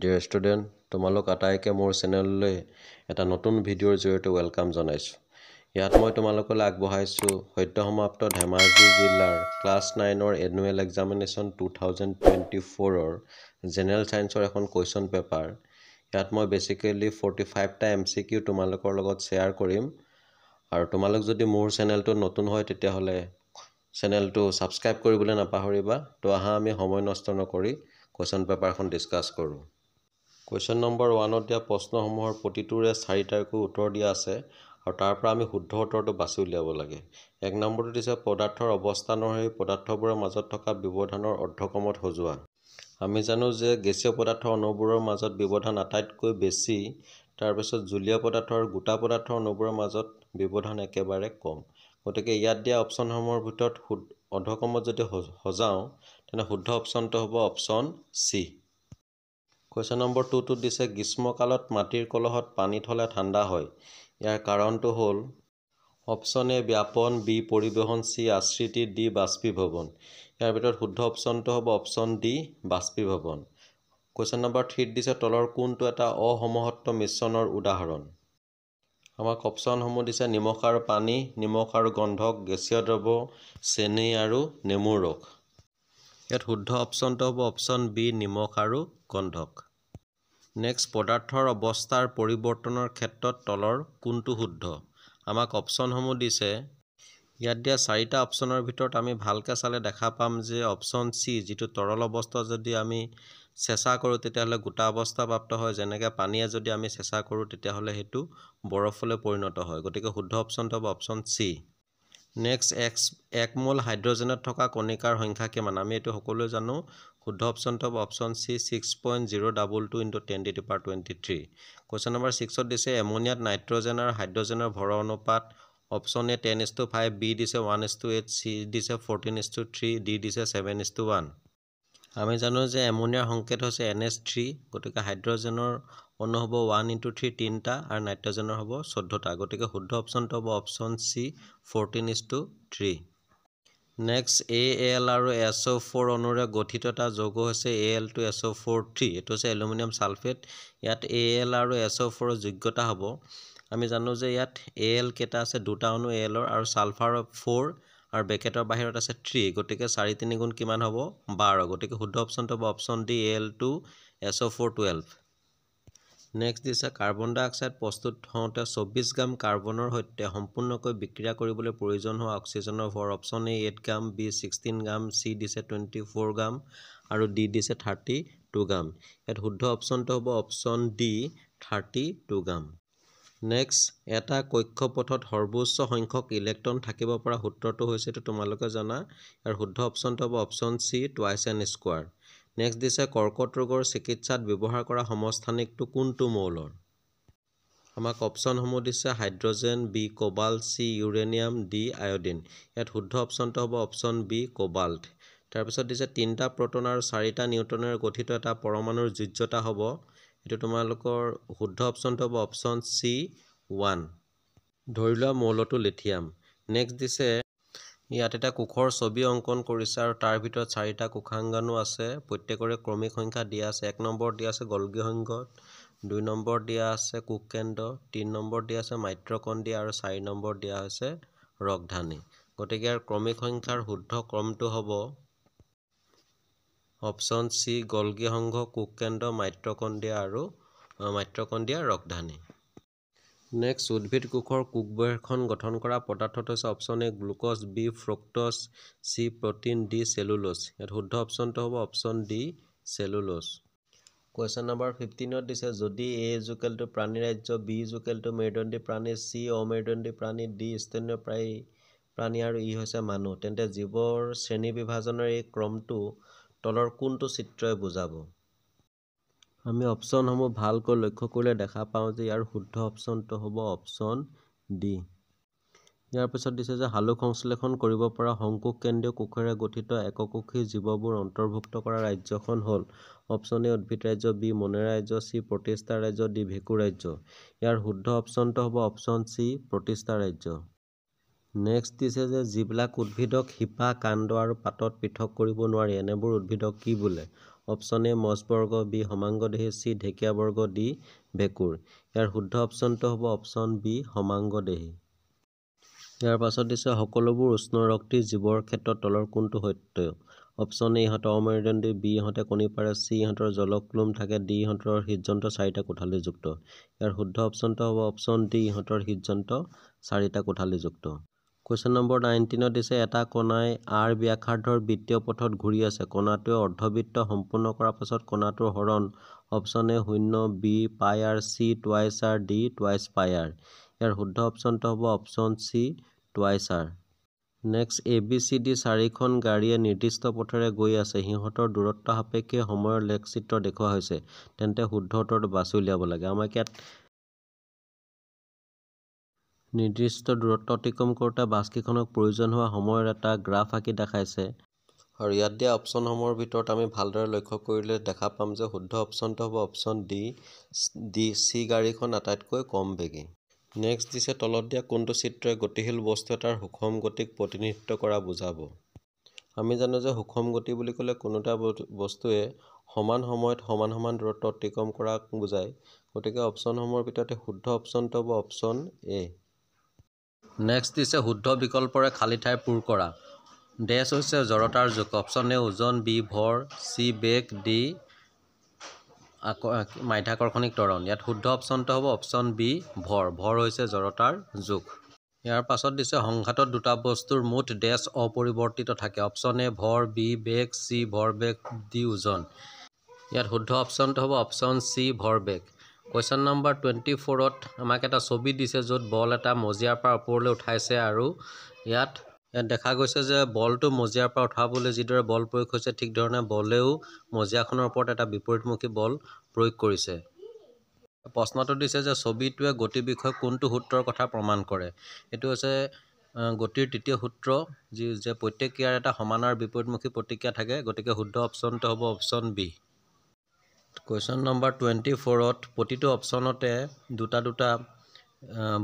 Dear student তোমালোক আটাইকে মোৰ চেনেললৈ এটা নতুন ভিডিঅ'ৰ জৰিয়তে ৱেলকাম জনাইছোঁ। ইয়াত মই তোমালোকলৈ আগবঢ়াইছোঁ সদ্য সমাপ্ত ধেমাজি জিলাৰ ক্লাছ নাইনৰ annual examination two thousand twenty ফ'ৰৰ general ছায়েন্সৰ এখন কুৱেশ্যন পেপাৰ। ইয়াত মই বেচিকেলি ফৰ্টি ফাইভটা এম চি কিউ তোমালোকৰ লগত শ্বেয়াৰ কৰিম। আৰু তোমালোক যদি মোৰ চেনেলটো নতুন হয় তেতিয়াহ'লে চেনেলটো ছাবস্ক্ৰাইব কৰিবলৈ নাপাহৰিবা। তো আহা আমি সময় নষ্ট নকৰি কুৱেশ্যন পেপাৰখন ডিছকাছ কৰোঁ। কুৱেশ্যন নম্বৰ ওৱানত দিয়া প্ৰশ্নসমূহৰ প্ৰতিটোৰে চাৰিটাকৈ উত্তৰ দিয়া আছে আৰু তাৰ পৰা আমি শুদ্ধ উত্তৰটো বাছি উলিয়াব লাগে। এক নম্বৰটো দিছে পদাৰ্থৰ অৱস্থানৰ সেই পদাৰ্থবোৰৰ মাজত থকা ব্যৱধানৰ অৰ্ধকমত সজোৱা। আমি জানো যে গেছীয় পদাৰ্থৰ অণুবোৰৰ মাজত ব্যৱধান আটাইতকৈ বেছি তাৰপিছত জুলীয় পদাৰ্থ আৰু গোটা পদাৰ্থৰ অণুবোৰৰ মাজত ব্যৱধান একেবাৰে কম। গতিকে ইয়াত দিয়া অপশ্যনসমূহৰ ভিতৰত অৰ্ধকমত যদি সজাওঁ তেনে শুদ্ধ অপশ্যনটো হ'ব অপশ্যন চি। কুৱেশ্যন নম্বৰ টুটোত দিছে গ্ৰীষ্মকালত মাটিৰ কলহত পানী থ'লে ঠাণ্ডা হয়। ইয়াৰ কাৰণটো হ'ল অপশ্যন এ ব্যাপন বি পৰিবহণ চি আশ্ৰিতি ডি বাষ্পীভৱন। ইয়াৰ ভিতৰত শুদ্ধ অপশ্যনটো হ'ব অপশ্যন ডি বাষ্পীভৱন। কুৱেশ্যন নম্বৰ থ্ৰীত দিছে তলৰ কোনটো এটা অসমহত্ব মিশ্ৰণৰ উদাহৰণ? আমাক অপশ্যনসমূহ দিছে নিমখ আৰু পানী নিমখ আৰু গন্ধক গেছীয় দ্ৰৱ চেনি আৰু নেমুৰ ৰস ইয়াত শুদ্ধ অপশ্যনটো হ'ব অপশ্যন বি নিমখ আৰু গন্ধক নেক্সট পদাৰ্থৰ অৱস্থাৰ পৰিৱৰ্তনৰ ক্ষেত্ৰত তলৰ কোনটো শুদ্ধ? আমাক অপশ্যনসমূহ দিছে। ইয়াত দিয়া চাৰিটা অপশ্যনৰ ভিতৰত আমি ভালকৈ চালে দেখা পাম যে অপশ্যন চি যিটো তৰল অৱস্থা যদি আমি চেঁচা কৰোঁ তেতিয়াহ'লে গোটা অৱস্থা প্ৰাপ্ত হয়। যেনেকৈ পানীয়ে যদি আমি চেঁচা কৰোঁ তেতিয়াহ'লে সেইটো বৰফলৈ পৰিণত হয়। গতিকে শুদ্ধ অপশ্যনটো হ'ব অপশ্যন চি। নেক্সট এক্স এক মল হাইড্ৰজেনত থকা কণিকাৰ সংখ্যা কিমান? আমি এইটো সকলোৱে জানো। শুদ্ধ অপশ্যনটো হ'ব option C six point zero' double two into ten to power twenty three question number ছিক্সত দিছে এমনিয়াত নাইট্ৰজেন আৰু হাইড্ৰজেনৰ ভৰ অনুপাত। Option A ten is to five B দিছে one is to eight C দিছে fourteen is to three D দিছে ছেভেন ইজ টু ওৱান আমি জানো যে এমনিয়াৰ সংকেত হৈছে এন এছ থ্ৰী গতিকে হাইড্ৰজেনৰ অনু হ'ব ওৱান ইণ্টু থ্ৰী তিনিটা আৰু নাইট্ৰজেনৰ হ'ব চৈধ্যটা। গতিকে শুদ্ধ অপশ্যনটো হ'ব option C fourteen is to three next A L আৰু এছ অ' ফ'ৰ অনুৰে গঠিত এটা যৌগ হৈছে A L two S O' four three এইটো হৈছে এলুমিনিয়াম ছালফেট। ইয়াত এ এল আৰু এছ অ' ফ'ৰৰ যোগ্যতা হ'ব। আমি জানো যে ইয়াত এ এল কেইটা আছে দুটা অনু এ এলৰ আৰু ছালফাৰ ফ'ৰ আৰু বেকেটৰ বাহিৰত আছে থ্ৰী গতিকে চাৰি তিনি গুণ কিমান হ'ব? বাৰ গতিকে শুদ্ধ অপশ্যনটো হ'ব option D A L two S O' four twelve. Next দিছে কাৰ্বন ডাই অক্সাইড প্ৰস্তুত হওঁতে চৌব্বিছ গ্ৰাম কাৰ্বনৰ সৈতে সম্পূৰ্ণকৈ বিক্ৰিয়া কৰিবলৈ প্ৰয়োজন হোৱা অক্সিজেনৰ ভৰ option A eight gram B sixteen gram C দিছে টুৱেণ্টি ফ'ৰ গ্ৰাম আৰু ডি দিছে থাৰ্টি টু গ্ৰাম। ইয়াত শুদ্ধ অপশ্যনটো হ'ব option D thirty two gram. Next এটা কক্ষপথত সৰ্বোচ্চ সংখ্যক ইলেক্ট্ৰন থাকিব পৰা সূত্ৰটো হৈছে এইটো তোমালোকে জানা। ইয়াৰ শুদ্ধ অপশ্যনটো হ'ব option C twice N square next দিছে কৰ্কট ৰোগৰ চিকিৎসাত ব্যৱহাৰ কৰা সমস্থানিকটো কোনটো মৌলৰ? আমাক অপশ্যনসমূহ দিছে hydrogen B cobalt C uranium D iodine. ইয়াত শুদ্ধ অপশ্যনটো হ'ব অপশ্যন বি কোবাল্ট। তাৰপিছত দিছে তিনিটা প্ৰটন আৰু চাৰিটা নিউটনেৰে গঠিত এটা পৰমাণুৰ যোজ্যতা হ'ব। এইটো তোমালোকৰ শুদ্ধ অপশ্যনটো হ'ব অপশ্যন চি ওৱান। ধৰি লোৱা মৌলটো লিথিয়াম। নেক্সট দিছে ইয়াত এটা কোষৰ ছবি অংকন কৰিছে আৰু তাৰ ভিতৰত চাৰিটা কোষাংগাণু আছে। প্ৰত্যেকৰে ক্ৰমিক সংখ্যা দিয়া আছে। এক নম্বৰ দিয়া আছে গলগী সংঘ দুই নম্বৰ দিয়া আছে কোষকেন্দ্ৰ তিনি নম্বৰ দিয়া আছে মাইট্ৰকণ্ড্ৰিয়া আৰু চাৰি নম্বৰ দিয়া হৈছে ৰসধানী গতিকে ইয়াৰ ক্ৰমিক সংখ্যাৰ শুদ্ধ ক্ৰমটো হ'ব অপশ্যন চি গলগী সংঘ কোষকেন্দ্ৰ মাইট্ৰকণ্ড্ৰিয়া আৰু মাইট্ৰকণ্ড্ৰিয়া ৰসধানী নেক্সট উদ্ভিদ কোষৰ কোষবহীখন গঠন কৰা পদাৰ্থটো হৈছে option A glucose B fructose C protein D cellulose. ইয়াত শুদ্ধ অপশ্যনটো হ'ব option D cellulose. Question number ফিফটিনত দিছে যদি এ ইজুকেলটো প্ৰাণী ৰাজ্য বি ইজুকেলটো মেৰুদণ্ডী প্ৰাণী চি অমেৰুদণ্ডী প্ৰাণী ডি স্তন্যপায়ী প্ৰাণী আৰু ই হৈছে মানুহ। তেন্তে জীৱৰ শ্ৰেণীবিভাজনৰ এই ক্ৰমটো তলৰ কোনটো চিত্ৰই বুজাব? আমি অপশ্যনসমূহ ভালকৈ লক্ষ্য কৰিলে দেখা পাওঁ যে ইয়াৰ শুদ্ধ অপশ্যনটো হ'ব অপশ্যন ডি ইয়াৰ পিছত দিছে যে সালোক সংশ্লেষণ কৰিব পৰা সংকোষ কেন্দ্ৰীয় কোষেৰে গঠিত এককোষী জীৱবোৰ অন্তৰ্ভুক্ত কৰা ৰাজ্যখন হ'ল অপশ্যন এ উদ্ভিদ ৰাজ্য বি মনে ৰাজ্য চি প্ৰতিষ্ঠা ৰাজ্য ডি ভেকু ৰাজ্য। ইয়াৰ শুদ্ধ অপশ্যনটো হ'ব অপশ্যন চি প্ৰতিষ্ঠা ৰাজ্য। নেক্সট দিছে যে যিবিলাক উদ্ভিদক শিপা কাণ্ড আৰু পাতত পৃথক কৰিব নোৱাৰি এনেবোৰ উদ্ভিদক কি বোলে? অপশ্যন এ মজবৰ্গ বি সমাংগদেহী চি ঢেকীয়াবৰ্গ ডি ভেঁকুৰ। ইয়াৰ শুদ্ধ অপশ্যনটো হ'ব অপশ্যন বি সমাংগদেহী ইয়াৰ পাছত দিছে সকলোবোৰ উষ্ণৰক্তি জীৱৰ ক্ষেত্ৰত তলৰ কোনটো সত্য? অপশ্যন এ ইহঁতে অমেৰুদণ্ডী বি ইহঁতে কণী পাৰে চি ইহঁতৰ জলক্লোম থাকে ডি ইহঁতৰ হৃদযন্ত্ৰ চাৰিটা কোঠালিযুক্ত ইয়াৰ শুদ্ধ অপশ্যনটো হ'ব অপশ্যন ডি ইহঁতৰ হৃদযন্ত্ৰ চাৰিটা কোঠালিযুক্ত কুৱেশ্যন নম্বৰ নাইনটিনত দিছে এটা কণাই আৰ ব্যাসাৰ্ধৰ বৃত্তীয় পথত ঘূৰি আছে। কণাটোৱে অৰ্ধবৃত্ত সম্পূৰ্ণ কৰাৰ পাছত কণাটোৰ হৰণ অপশ্যন এ শূন্য B pi R C twice R D twice pi R. ইয়াৰ শুদ্ধ অপশ্যনটো হ'ব option C twice R. Next A B C D চাৰিখন গাড়ীয়ে নিৰ্দিষ্ট পথেৰে গৈ আছে। সিহঁতৰ দূৰত্ব সাপেক্ষে সময়ৰ লেখচিত্ৰ দেখুওৱা হৈছে। তেন্তে শুদ্ধ উত্তৰটো বাছি উলিয়াব লাগে। আমাক ইয়াত নিৰ্দিষ্ট দূৰত্ব অতিক্ৰম কৰোঁতে বাছকেইখনক প্ৰয়োজন হোৱা সময়ৰ এটা গ্ৰাফ আঁকি দেখাইছে। আৰু ইয়াত দিয়া অপশ্যনসমূহৰ ভিতৰত আমি ভালদৰে লক্ষ্য কৰিলে দেখা পাম যে শুদ্ধ অপশ্যনটো হ'ব অপশ্যন ডি ডি চি গাড়ীখন আটাইতকৈ কম বেগী। নেক্সট দিছে তলত দিয়া কোনটো চিত্ৰই গতিশীল বস্তু এটাৰ সুষম গতিক প্ৰতিনিধিত্ব কৰা বুজাব। আমি জানো যে সুষম গতি বুলি ক'লে কোনো এটা বস্তুৱে সমান সময়ত সমান সমান দূৰত্ব অতিক্ৰম কৰাক বুজায়। গতিকে অপশ্যনসমূহৰ ভিতৰতে শুদ্ধ অপশ্যনটো হ'ব অপশ্যন এ। নেক্সট দিছে শুদ্ধ বিকল্পৰে খালী ঠাই পূৰ কৰা। ডেছ হৈছে জড়তাৰ জোখ অপশ্যন এ ওজন বি ভৰ চি বেগ ডি মাধ্যাকৰ্ষণিক ত্বৰণ। ইয়াত শুদ্ধ অপশ্যনটো হ'ব অপশ্যন বি ভৰ। ভৰ হৈছে জড়তাৰ জোখ ইয়াৰ পাছত দিছে সংঘাতত দুটা বস্তুৰ মুঠ ডেছ অপৰিৱৰ্তিত থাকে। অপশ্যন এ ভৰ বি বেগ চি ভৰ বেগ ডি ওজন। ইয়াত শুদ্ধ অপশ্যনটো হ'ব অপশ্যন চি ভৰ বেগ। কুৱেশ্যন নম্বৰ টুৱেণ্টি ফ'ৰত আমাক এটা ছবি দিছে য'ত বল এটা মজিয়াৰ পৰা ওপৰলৈ উঠাইছে আৰু ইয়াত দেখা গৈছে যে বলটো মজিয়াৰ পৰা উঠাবলৈ যিদৰে বল প্ৰয়োগ হৈছে ঠিক ধৰণে বলেও মজিয়াখনৰ ওপৰত এটা বিপৰীতমুখী বল প্ৰয়োগ কৰিছে। প্ৰশ্নটো দিছে যে ছবিটোৱে গতি বিষয়ক কোনটো সূত্ৰৰ কথা প্ৰমাণ কৰে? এইটো হৈছে গতিৰ তৃতীয় সূত্ৰ যি যে প্ৰত্যেক ক্ৰিয়াৰ এটা সমান আৰু বিপৰীতমুখী প্ৰতিক্ৰিয়া থাকে গতিকে শুদ্ধ অপশ্যনটো হ'ব option B. Question number twenty ফ'ৰত প্ৰতিটো অপশ্যনতে দুটা দুটা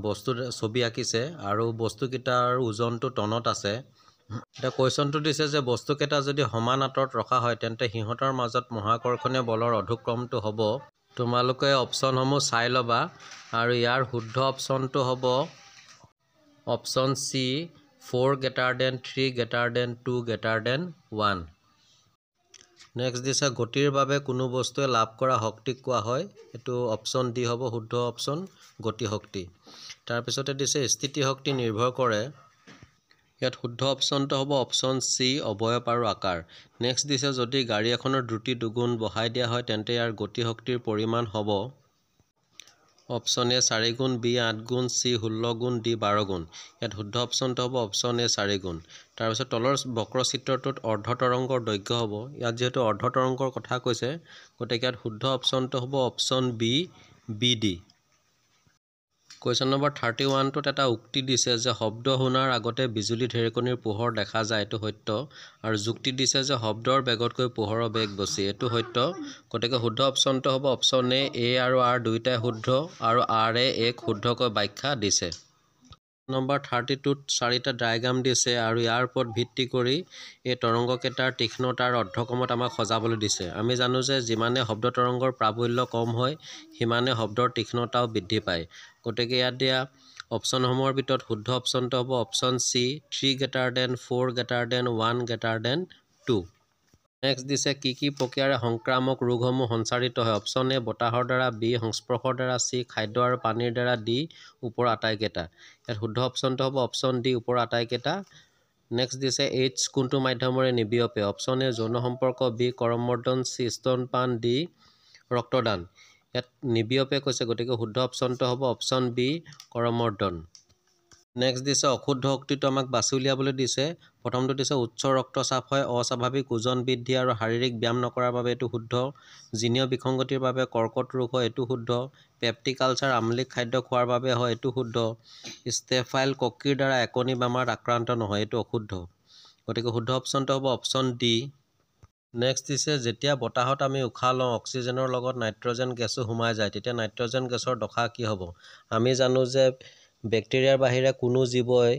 বস্তু ছবি আঁকিছে আৰু বস্তুকেইটাৰ ওজনটো টনত আছে। এতিয়া কুৱেশ্যনটো দিছে যে বস্তুকেইটা যদি সমান আঁতৰত ৰখা হয় তেন্তে সিহঁতৰ মাজত মহাকৰ্ষণীয় বলৰ অনুক্ৰমটো হ'ব। তোমালোকে অপশ্যনসমূহ চাই ল'বা আৰু ইয়াৰ শুদ্ধ অপশ্যনটো হ'ব option C four greater than three greater than two greater than one next দিছে গতিৰ বাবে কোনো বস্তুৱে লাভ কৰা শক্তিক কোৱা হয়। এইটো অপশ্যন ডি হ'ব শুদ্ধ অপশ্যন গতি শক্তি। তাৰপিছতে দিছে স্থিতি শক্তি নিৰ্ভৰ কৰে। ইয়াত শুদ্ধ অপশ্যনটো হ'ব অপশ্যন চি অৱয়ব আৰু আকাৰ। নেক্সট দিছে যদি গাড়ী এখনৰ দ্ৰুতি দুগুণ বঢ়াই দিয়া হয় তেন্তে ইয়াৰ গতি শক্তিৰ পৰিমাণ হ'ব। অপশ্যন এ চাৰি গুণ বি আঠ গুণ চি ষোল্ল গুণ ডি বাৰ গুণ ইয়াত শুদ্ধ অপশ্যনটো হ'ব অপশ্যন এ চাৰি গুণ তাৰপিছত তলৰ বক্ৰচিত্ৰটোত অৰ্ধ তৰংগৰ দৈৰ্ঘ্য হ'ব। ইয়াত যিহেতু অৰ্ধ তৰংগৰ কথা কৈছে গতিকে ইয়াত শুদ্ধ অপশ্যনটো হ'ব option B B D. Question number thirty ওৱানটোত এটা উক্তি দিছে যে শব্দ শুনাৰ আগতে বিজুলী ঢেৰেকনিৰ পোহৰ দেখা যায় এইটো সত্য। আৰু যুক্তি দিছে যে শব্দৰ বেগতকৈ পোহৰৰ বেগ বেছি এইটো সত্য। গতিকে শুদ্ধ অপশ্যনটো হ'ব অপশ্যন এ এ আৰু আৰ দুয়োটাই শুদ্ধ আৰু আৰ এ এক শুদ্ধকৈ ব্যাখ্যা দিছে। নম্বৰ থাৰ্টি টুত চাৰিটা ডায়েগ্ৰাম দিছে আৰু ইয়াৰ ওপৰত ভিত্তি কৰি এই তৰংগকেইটাৰ তীক্ষ্ণতাৰ অৰ্ধকমত আমাক সজাবলৈ দিছে। আমি জানো যে যিমানে শব্দ তৰংগৰ প্ৰাবল্য কম হয় সিমানে শব্দৰ তীক্ষ্ণতাও বৃদ্ধি পায়। গতিকে ইয়াত দিয়া অপশ্যনসমূহৰ ভিতৰত শুদ্ধ অপশ্যনটো হ'ব option C three greater than four greater than one greater than two. Next দিছে কি কি প্ৰক্ৰিয়াৰে সংক্ৰামক ৰোগসমূহ সঞ্চাৰিত হয়। অপশ্যন এ বতাহৰ দ্বাৰা বি সংস্পৰ্শৰ দ্বাৰা চি খাদ্য আৰু পানীৰ দ্বাৰা ডি ওপৰৰ আটাইকেইটা। ইয়াত শুদ্ধ অপশ্যনটো হ'ব অপশ্যন ডি ওপৰৰ আটাইকেইটা। নেক্সট দিছে এইডছ কোনটো মাধ্যমেৰে নিবিয়পে? অপশ্যন এ যৌন সম্পৰ্ক। বি কৰমৰ্দন চি স্তনপান ডি ৰক্তদান। ইয়াত নিবিয়পে কৈছে গতিকে শুদ্ধ অপশ্যনটো হ'ব অপশ্যন বি কৰমৰ্দন। নেক্সট দিছে অশুদ্ধ শক্তিটো আমাক বাছি উলিয়াবলৈ দিছে। প্ৰথমটো দিছে উচ্চ ৰক্তচাপ হয় অস্বাভাৱিক ওজন বৃদ্ধি আৰু শাৰীৰিক ব্যায়াম নকৰাৰ বাবে এইটো শুদ্ধ। জিনীয় বিসংগতিৰ বাবে কৰ্কট ৰোগ হয় এইটো শুদ্ধ। পেপটিকালচাৰ আমলিক খাদ্য খোৱাৰ বাবে হয় এইটো শুদ্ধ। ষ্টেফাইল ককিৰ দ্বাৰা একনি বেমাৰত আক্ৰান্ত নহয় এইটো অশুদ্ধ। গতিকে শুদ্ধ অপশ্যনটো হ'ব অপশ্যন ডি। নেক্সট দিছে যেতিয়া বতাহত আমি উশাহ লওঁ অক্সিজেনৰ লগত নাইট্ৰজেন গেছো সোমাই যায় তেতিয়া নাইট্ৰজেন গেছৰ দশা কি হ'ব? আমি জানো যে বেক্টেৰিয়াৰ বাহিৰে কোনো জীৱই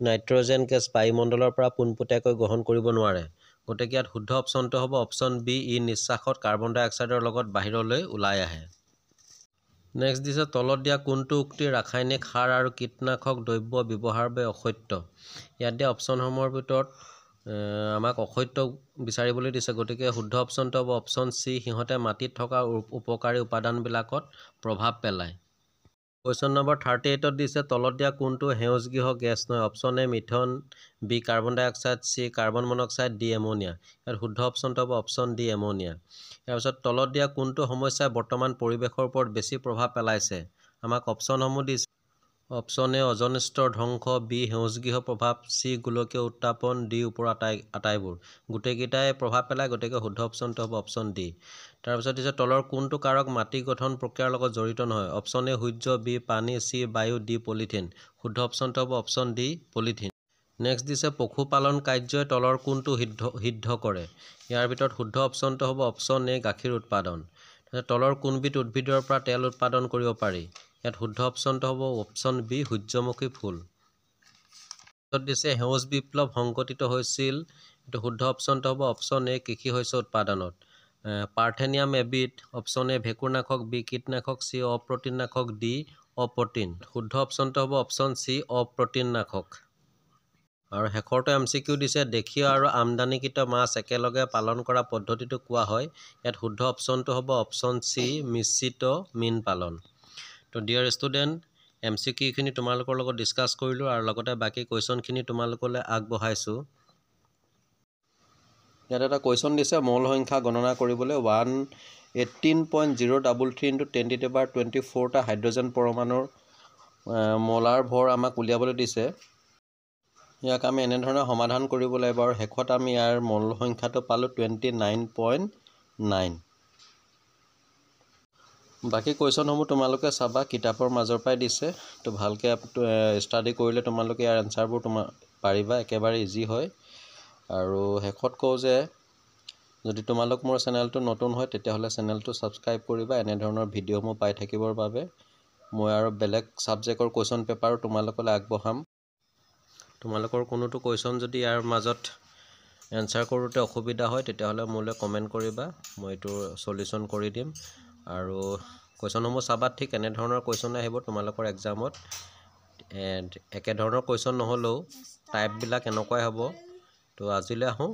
নাইট্ৰজেন গেছ বায়ুমণ্ডলৰ পৰা পোনপটীয়াকৈ গ্ৰহণ কৰিব নোৱাৰে। গতিকে ইয়াত শুদ্ধ অপশ্যনটো হ'ব অপশ্যন বি ই নিশ্বাসত কাৰ্বন ডাই অক্সাইডৰ লগত বাহিৰলৈ ওলাই আহে। নেক্সট দিছে তলত দিয়া কোনটো উক্তি ৰাসায়নিক সাৰ আৰু কীটনাশক দ্ৰব্য ব্যৱহাৰৰ বাবে অসত্য? ইয়াত দিয়া অপশ্যনসমূহৰ ভিতৰত আমাক অসত্য বিচাৰিবলৈ দিছে। গতিকে শুদ্ধ অপশ্যনটো হ'ব অপশ্যন চি সিহঁতে মাটিত থকা উপকাৰী উপাদানবিলাকত প্ৰভাৱ পেলায়। কুৱেশ্যন নম্বৰ থাৰ্টি এইটত দিছে তলত দিয়া কোনটো সেউজগৃহ গেছ নহয় option A methane B carbon dioxide C carbon monoxide D ammonia. ইয়াত শুদ্ধ অপশ্যনটো হ'ব অপশ্যন ডি এমনিয়া। ইয়াৰ পিছত তলত দিয়া কোনটো সমস্যাই বৰ্তমান পৰিৱেশৰ ওপৰত বেছি প্ৰভাৱ পেলাইছে? আমাক অপশ্যনসমূহ দিছে। অপশ্যন এ অজন স্তৰ ধ্বংস বি সেউজগৃহ প্ৰভাৱ চি গোলকীয় উত্তাপন ডি ওপৰ আটাই আটাইবোৰ। গোটেইকেইটাই প্ৰভাৱ পেলায় গতিকে শুদ্ধ অপশ্যনটো হ'ব অপশ্যন ডি। তাৰপিছত দিছে তলৰ কোনটো কাৰক মাটি গঠন প্ৰক্ৰিয়াৰ লগত জড়িত নহয়? অপশ্যন এ সূৰ্য বি পানী চি বায়ু ডি পলিথিন। শুদ্ধ অপশ্যনটো হ'ব অপশ্যন ডি পলিথিন। নেক্সট দিছে পশুপালন কাৰ্যই তলৰ কোনটো সিদ্ধ সিদ্ধ কৰে? ইয়াৰ ভিতৰত শুদ্ধ অপশ্যনটো হ'ব অপশ্যন এ গাখীৰ উৎপাদন। তলৰ কোনবিধ উদ্ভিদৰ পৰা তেল উৎপাদন কৰিব পাৰি? ইয়াত শুদ্ধ অপশ্যনটো হ'ব অপশ্যন বি সূৰ্যমুখী ফুল। দিছে সেউজ বিপ্লৱ সংঘটিত হৈছিল। এইটো শুদ্ধ অপশ্যনটো হ'ব অপশ্যন এ কৃষি শস্য উৎপাদনত। পাৰ্থেনিয়াম এবিধ অপশ্যন এ ভেঁকুৰনাশক বি কীটনাশক চি অপ্ৰটিননাশক ডি অপ্ৰটিন। শুদ্ধ অপশ্যনটো হ'ব অপশ্যন চি অপ্ৰটিননাশক। আৰু শেষৰটো এম চি কিউ দিছে দেশীয় আৰু আমদানিকৃত মাছ একেলগে পালন কৰা পদ্ধতিটো কোৱা হয়। ইয়াত শুদ্ধ অপশ্যনটো হ'ব অপশ্যন চি মিশ্ৰিত মীন পালন। তো ডিয়াৰ ষ্টুডেণ্ট এম চি কিউখিনি তোমালোকৰ লগত ডিছকাছ কৰিলোঁ আৰু লগতে বাকী কুৱেশ্যনখিনি তোমালোকলৈ আগবঢ়াইছোঁ। ইয়াত এটা কুৱেশ্যন দিছে মৌল সংখ্যা গণনা কৰিবলৈ one eighteen point zero' double three into ten T বাৰ টুৱেণ্টি ফ'ৰটা হাইড্ৰজেন পৰমাণুৰ মলাৰ ভৰ আমাক উলিয়াবলৈ দিছে। ইয়াক আমি এনেধৰণে সমাধান কৰিব লাগিব আৰু শেষত আমি ইয়াৰ মৌল সংখ্যাটো পালোঁ টুৱেণ্টি নাইন পইণ্ট নাইন বাকী কুৱেশ্যনসমূহ তোমালোকে চাবা কিতাপৰ মাজৰ পৰাই দিছে। তো ভালকৈ ষ্টাডি কৰিলে তোমালোকে ইয়াৰ এনচাৰবোৰ তোমাৰ পাৰিবা একেবাৰে ইজি হয়। আৰু শেষত কওঁ যে যদি তোমালোক মোৰ চেনেলটো নতুন হয় তেতিয়াহ'লে চেনেলটো ছাবস্ক্ৰাইব কৰিবা। এনেধৰণৰ ভিডিঅ'সমূহ পাই থাকিবৰ বাবে মই আৰু বেলেগ ছাবজেক্টৰ কুৱেশ্যন পেপাৰো তোমালোকলৈ আগবঢ়াম। তোমালোকৰ কোনোটো কুৱেশ্যন যদি ইয়াৰ মাজত এনচাৰ কৰোঁতে অসুবিধা হয় তেতিয়াহ'লে মোলৈ কমেণ্ট কৰিবা। মই এইটো চলিউশ্যন কৰি দিম। আৰু কুৱেশ্যনসমূহ চাবা ঠিক এনেধৰণৰ কুৱেশ্যনে আহিব তোমালোকৰ এক্সামত একেধৰণৰ কুৱেশ্যন নহ'লেও টাইপবিলাক এনেকুৱাই হ'ব। তো আজিলৈ আহোঁ।